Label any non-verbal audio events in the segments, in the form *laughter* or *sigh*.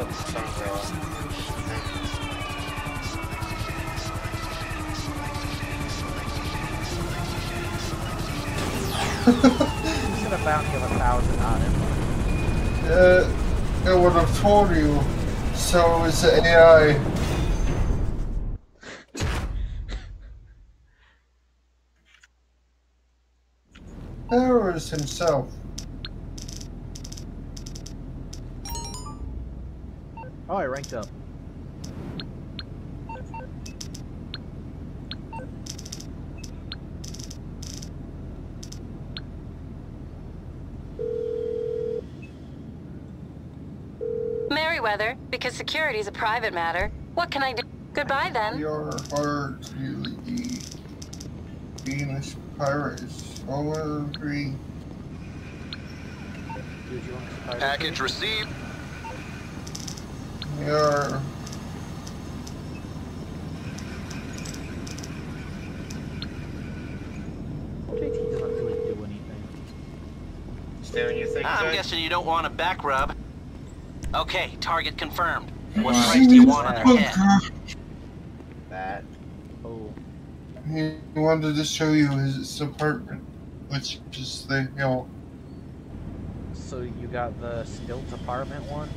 Oh, sun's Should have bounty of a thousand on it. Uh, I would have told you. So is the AI. Is himself. Oh, I ranked up. Merryweather, because security is a private matter. What can I do? Goodbye then. Your heart to the Venus Pirates. Over three. Dude, you want to surprise Package received. Your JT doesn't really do anything. Stay on your thing, I'm guessing you don't want a back rub. Okay, target confirmed. What Wow. price do you want on their head? That. Oh. He wanted to show you his apartment, which is the hill. So you got the stilt apartment one?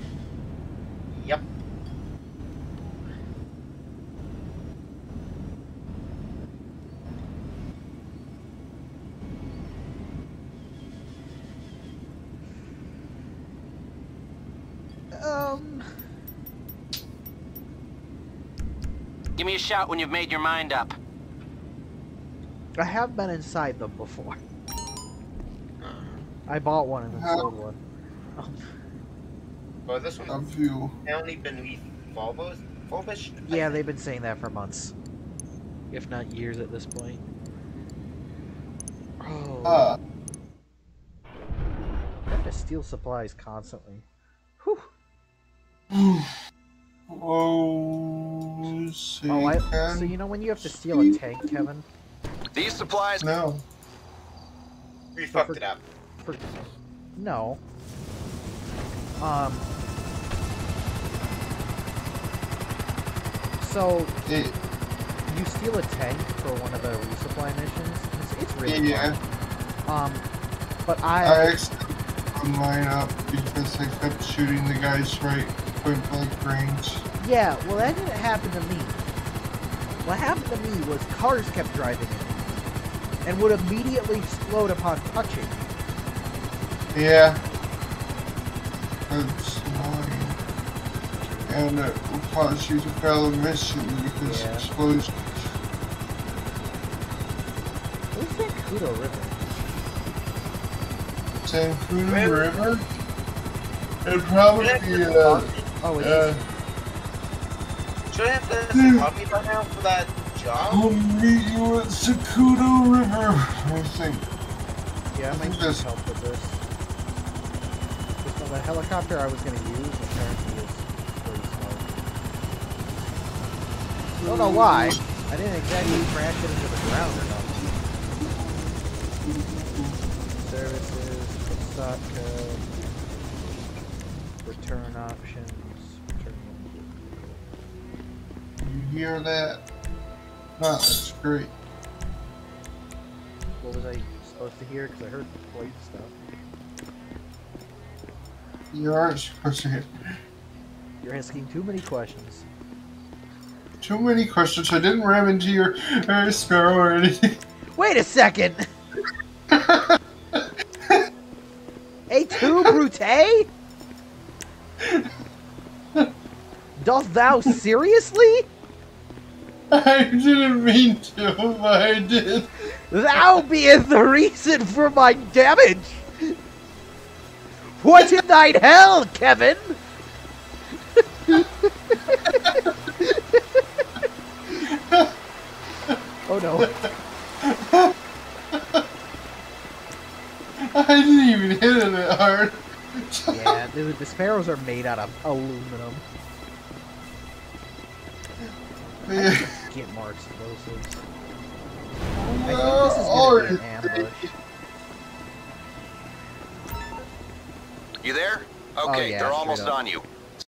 Um. Give me a shout when you've made your mind up. I have been inside them before. I bought one and then How- sold one. Um, Well, this one's Of you. only beneath Volvo's. Volvish? yeah, they've been saying that for months. If not years at this point. Oh. Ah, I have to steal supplies constantly. Whew. oh, see, Oh, I, Ken? so you know when you have to steal a tank, Kevin? These supplies. No. We fucked it up. For, no. Um. So It, you steal a tank for one of the resupply missions. It's, it's really yeah, fun. Um, but I I accidentally put mine up because I kept shooting the guys right point blank yeah. Well, that didn't happen to me. What happened to me was cars kept driving in and would immediately explode upon touching. Yeah. That's annoying. And it will cause you to fail a mission because Yeah. explosion. Who's that Kudo River? Zancudo River. River? It'd probably be, uh, Oh, it uh, Should I have this copy by now for that job? I'll meet you at Zancudo River, I think. Yeah, I might need This- help with this. This- The helicopter I was going to use apparently is pretty slow. Don't know why. I didn't exactly crash it into the ground or nothing. Services, stock return options, hear that? Wow, that's great. What was I supposed to hear? Because I heard white stuff. You aren't *laughs* supposed to hear. You're asking too many questions. Too many questions. I didn't ram into your uh, sparrow or anything. *laughs* Wait a second! *laughs* Et tu, Brute? Doth thou seriously? I didn't mean to, but I did. Thou beest the reason for my damage! What in thine hell, Kevin? oh no. I didn't even hit it that hard. Yeah, the, the sparrows are made out of aluminum. Yeah. Get more explosives. Uh, I think this is gonna be an ambush. You there? Oh, Okay, yeah, they're almost up. on you.